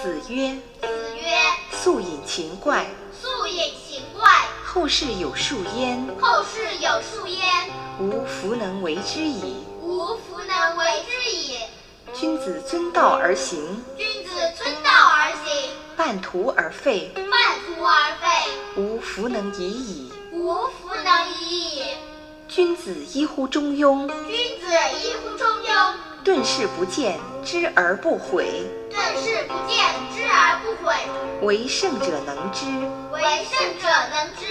子曰子曰：“素饮秦怪，素饮秦怪，后世有数焉，后世有数焉，吾弗能为之矣。吾弗能为之矣。君子遵道而行，君子遵道而行，半途而废，半途而废，吾弗能已矣。吾弗能已矣。君子依乎中庸，君子依乎中庸，顿视不见，知而不悔。顿视不见，知而不悔。为圣者能知。为圣者能知。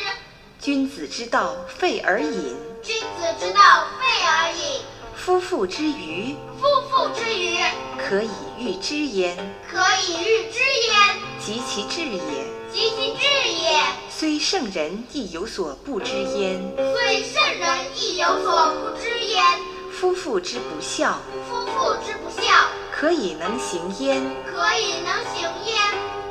君子之道，废而饮；君子之道，废而饮。夫妇之愚，夫妇之愚，可以喻之焉。可以喻之焉。及其智也，及其智也，虽圣人亦有所不知焉。虽圣人亦有所不知焉。夫妇之不孝，夫妇之不孝，可以能行焉。可以能行焉。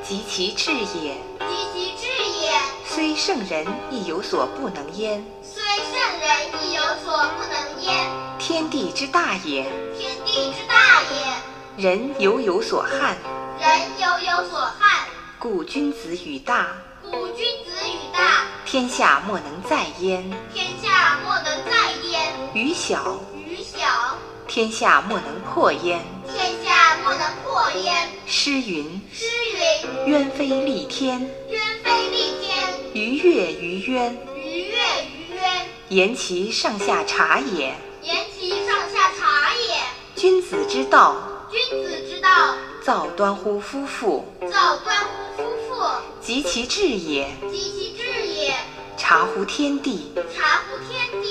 及其智也，及其智也，虽圣人亦有所不能焉。虽圣人亦有所不能焉。天地之大也，天地之大也，人犹有所憾。人犹有所憾。故君子与大，故君子与大，天下莫能载焉；天下莫能载焉。与小，天下莫能破焉。天下莫能破焉。诗云诗云：“鸢飞戾天，鸢飞戾天，鱼跃于渊。鱼跃于渊。言其上下察也。言其上下察也。君子之道，君子之道，造端乎夫妇，造端乎夫妇，及其志也；及其志也。察乎天地，察乎天